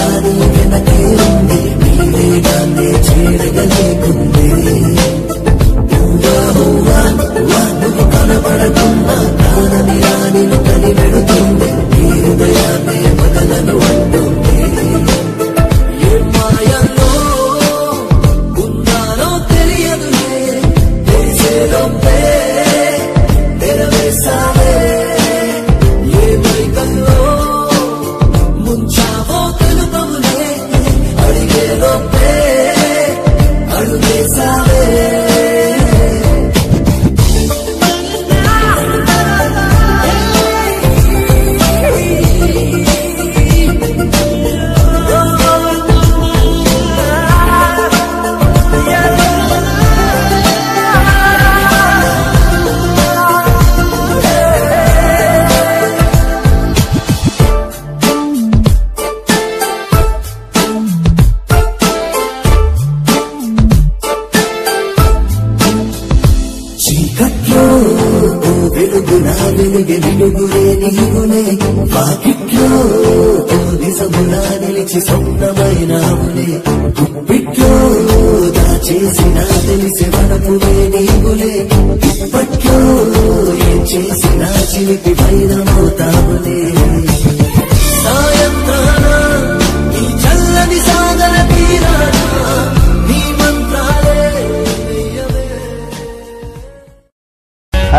melody చీకట్లో ఓ వెలుగున వెలుగు వెలుగులే నీవులే వాకిట్లో ఓ నిలిచి సొంతమైనావులే గుప్పిట్లో దాచేసిన తెలిసి వనపులే నీవులే ఇప్పట్లో ఏం చేసినా చిలిపి పైన సాయంత్రాన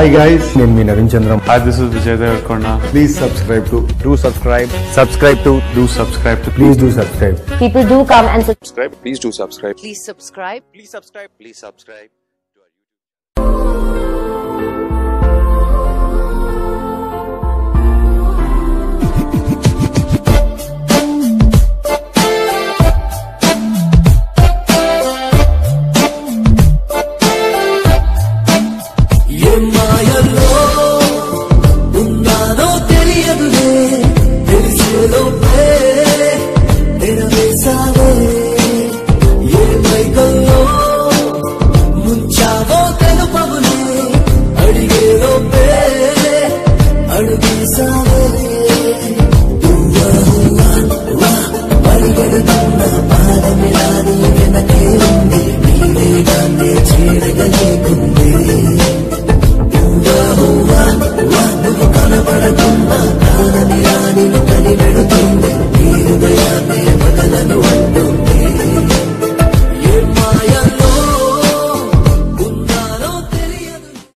హాయ్ గైస్ నేను మీ Naveen Chandram Hi, this is Vijay Devarkonda. Please subscribe to do subscribe subscribe to Do subscribe to please do subscribe People do come and subscribe. subscribe. Please do subscribe. Please subscribe. Please subscribe. Please பாதமில்லாது எனக்கு